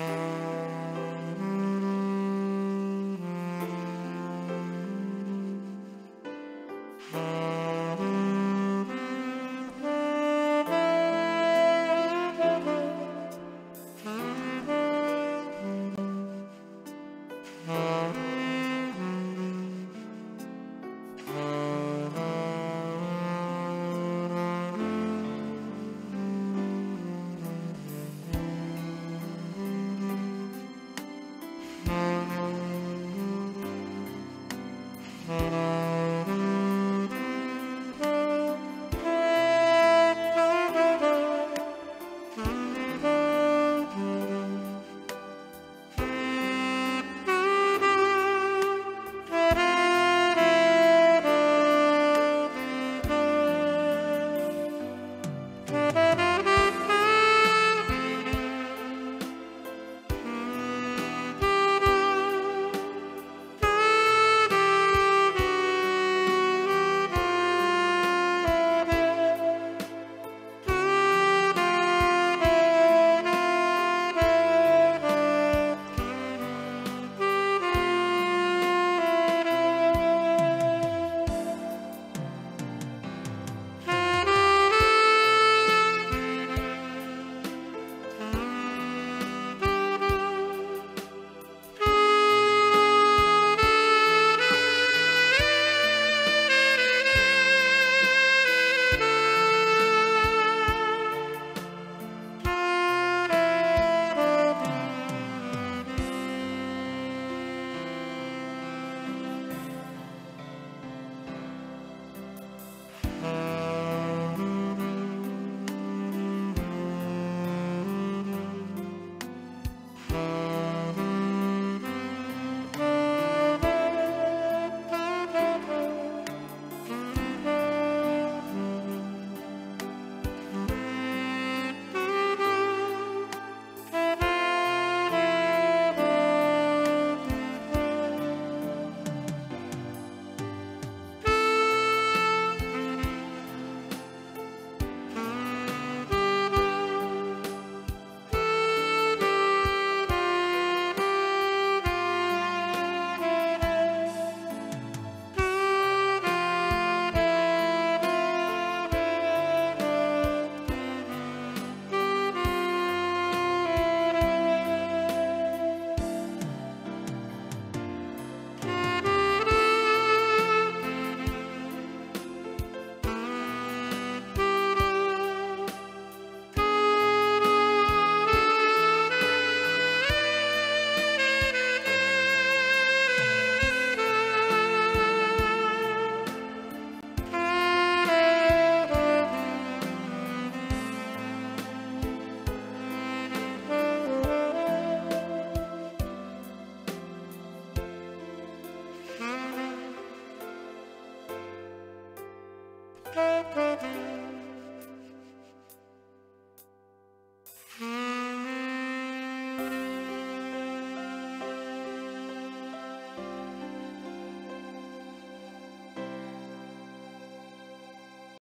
Mm-hmm.